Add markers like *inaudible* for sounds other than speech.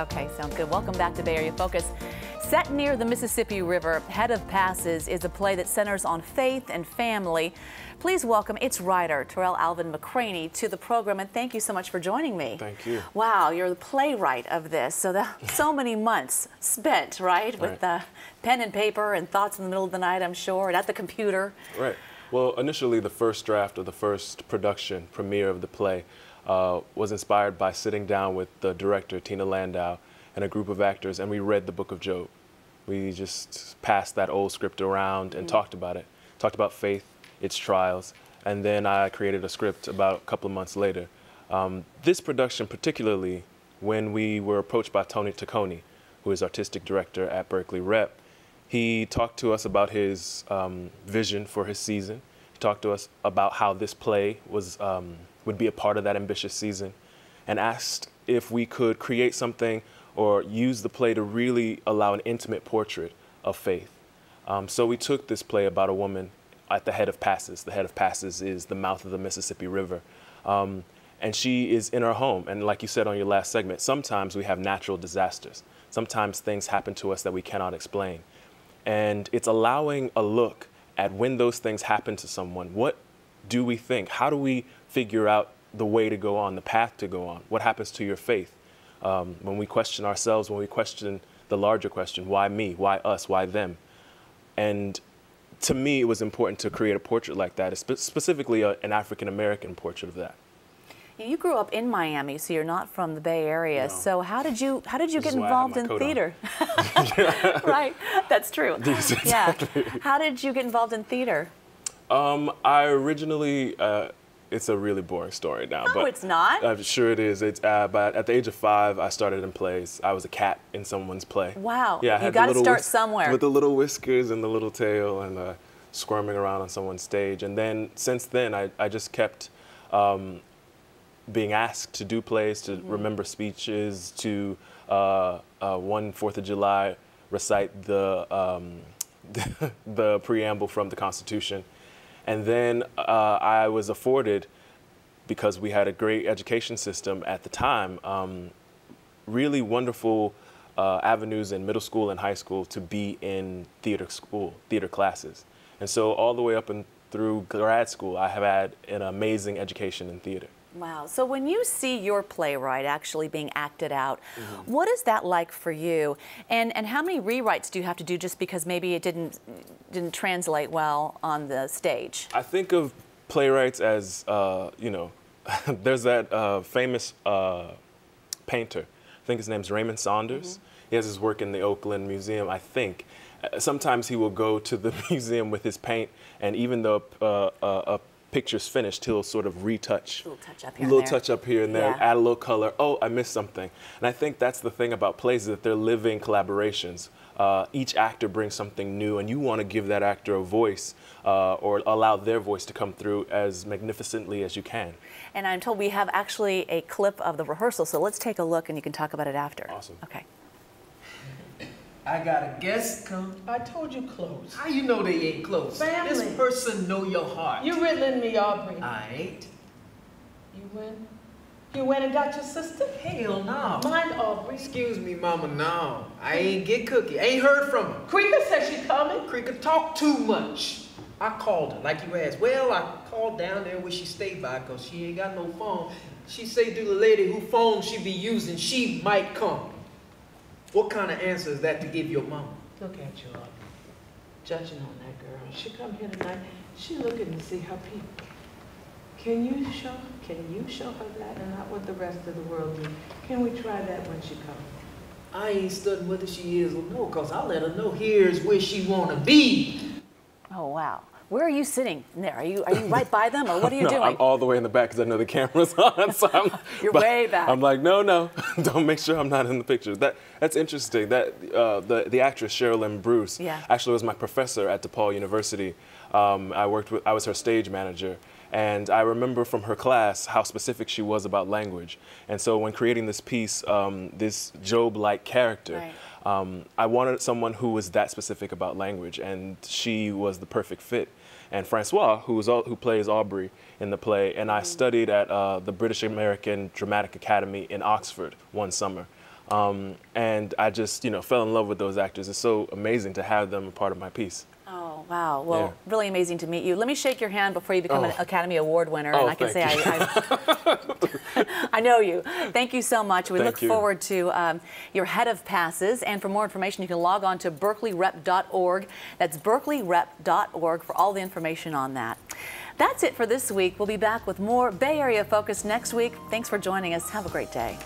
Okay, sounds good. Welcome back to Bay Area Focus. Set near the Mississippi River, Head of Passes is a play that centers on faith and family. Please welcome its writer, Tarell Alvin McCraney, to the program, and thank you so much for joining me. Thank you. Wow, you're the playwright of this, so the, *laughs* so many months spent, right, with Right. the pen and paper and thoughts in the middle of the night, I'm sure, and at the computer. Right. Well, initially, the first draft of the first production premiere of the play uh, was inspired by sitting down with the director, Tina Landau, and a group of actors, and we read the book of Job. We just passed that old script around and talked about it, talked about faith, its trials, and then I created a script about a couple of months later. Um, this production, particularly when we were approached by Tony Taccone, who is artistic director at Berkeley Rep, he talked to us about his um, vision for his season. He talked to us about how this play was um, would be a part of that ambitious season, and asked if we could create something or use the play to really allow an intimate portrait of faith. Um, so we took this play about a woman at the head of passes. The head of passes is the mouth of the Mississippi River. Um, and she is in her home. And like you said on your last segment, sometimes we have natural disasters. Sometimes things happen to us that we cannot explain. And it's allowing a look at when those things happen to someone. What do we think? How do we figure out the way to go on, the path to go on? What happens to your faith? Um, when we question ourselves, when we question the larger question, why me? Why us? Why them? And to me, it was important to create a portrait like that, spe- specifically a, an African American portrait of that. You grew up in Miami, so you're not from the Bay Area. No. So how did you how did you This get is why I have involved in theater? *laughs* *laughs* right, that's true. *laughs* Yes, Yeah. How did you get involved in theater? Um, I originally, uh, it's a really boring story now, No, but it's not. I'm sure it is. It's uh, but at the age of five, I started in plays. I was a cat in someone's play. Wow. Yeah, I You gotta start whis- somewhere. With the little whiskers and the little tail and uh, squirming around on someone's stage. And then since then, I, I just kept um, being asked to do plays, to Mm-hmm. remember speeches, to uh, uh, one Fourth of July recite the um, *laughs* the preamble from the Constitution, and then uh, I was afforded because we had a great education system at the time. Um, really wonderful uh, avenues in middle school and high school to be in theater school, theater classes. And so all the way up and through grad school, I have had an amazing education in theater. Wow. So when you see your playwright actually being acted out, Mm-hmm. what is that like for you? And and how many rewrites do you have to do just because maybe it didn't didn't translate well on the stage? I think of playwrights as, uh, you know, *laughs* there's that uh, famous uh, painter. I think his name's Raymond Saunders. He has his work in the Oakland Museum, I think. Uh, Sometimes he will go to the *laughs* museum with his paint, and even though uh, uh, a picture's finished, he'll sort of retouch. A Little touch up A here and little there. touch up here and there, Yeah. add a little color. Oh, I missed something. And I think that's the thing about plays is that they're living collaborations. Uh, each actor brings something new, and you want to give that actor a voice uh, or allow their voice to come through as magnificently as you can. And I'm told we have actually a clip of the rehearsal, so let's take a look and you can talk about it after. Awesome. Okay. I got a guest come. I told you close. How you know they ain't close? Family. This person know your heart. You riddling me, Aubrey. I ain't. You went. You went and got your sister? Hell no. Mind Aubrey. Excuse me, mama, no. I ain't get cookie. Ain't heard from her. Creeker said she coming. Creeker talk too much. I called her, like you asked. Well, I called down there where she stayed by, cause she ain't got no phone. She say to the lady who phone she be using, she might come. What kind of answer is that to give your mama? Look at you, Aubrey. Judging on that girl. She come here tonight. She looking to see her people. Can you show? Can you show her that and not what the rest of the world do? Can we try that when she comes? I ain't studying whether she is or no, cause I let her know here's where she wanna be. Oh wow. Where are you sitting there? Are you are you right by them or what are you *laughs* no, doing? I'm all the way in the back because I know the camera's *laughs* on. So I'm, *laughs* You're way back. I'm like, no, no, don't make sure I'm not in the picture. That that's interesting. That uh, the the actress Cheryl Lynn Bruce Yeah. actually was my professor at DePaul University. Um, I worked with I was her stage manager. And I remember from her class how specific she was about language. And so when creating this piece, um, this Job-like character, Right. um, I wanted someone who was that specific about language, and she was the perfect fit. And Francois, who, who plays Aubrey in the play, and I studied at uh, the British American Dramatic Academy in Oxford one summer. Um, and I just, you know, fell in love with those actors. It's so amazing to have them a part of my piece. Wow. Well, Yeah. really amazing to meet you. Let me shake your hand before you become an Oh. Academy Award winner. Oh, and I can say I, I, *laughs* *laughs* I know you. Thank you so much. We Thank look you. forward to um, your head of passes. And for more information, you can log on to berkeleyrep.org. That's berkeleyrep.org for all the information on that. That's it for this week. We'll be back with more Bay Area Focus next week. Thanks for joining us. Have a great day.